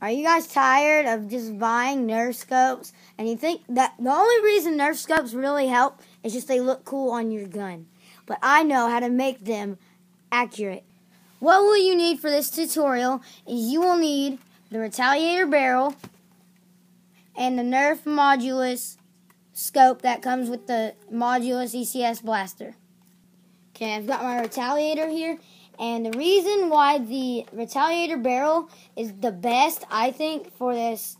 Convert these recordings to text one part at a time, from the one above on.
Are you guys tired of just buying Nerf scopes? And you think that the only reason Nerf scopes really help is just they look cool on your gun. But I know how to make them accurate. What will you need for this tutorial is you will need the Retaliator barrel and the Nerf Modulus scope that comes with the Modulus ECS blaster. Okay, I've got my Retaliator here and the reason why the Retaliator barrel is the best, I think, for this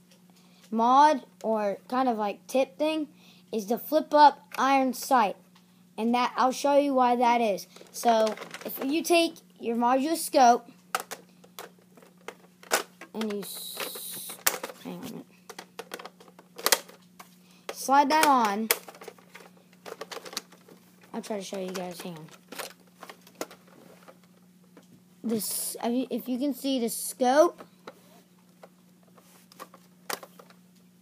mod or kind of like tip thing is the flip up iron sight. And that I'll show you why that is. So if you take your Modulus scope and you hang on slide that on. I'll try to show you guys. Hang on this if you can see the scope.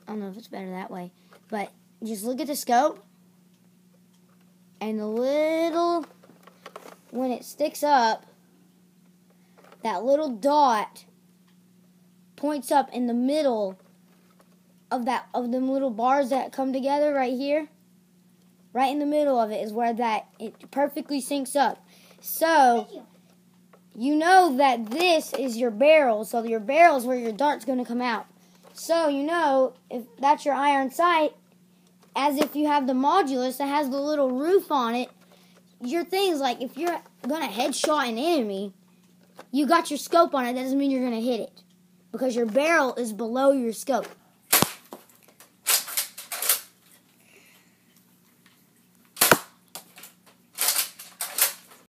I don't know if it's better that way but just look at the scope. And the little when it sticks up that little dot points up in the middle of that of the little bars that come together right here. Right in the middle of it is where that it perfectly syncs up. So you know that this is your barrel, so your barrel is where your dart's going to come out. So you know if that's your iron sight, as if you have the modulus that has the little roof on it. Your thing's like if you're gonna headshot an enemy, you got your scope on it. That doesn't mean you're gonna hit it because your barrel is below your scope.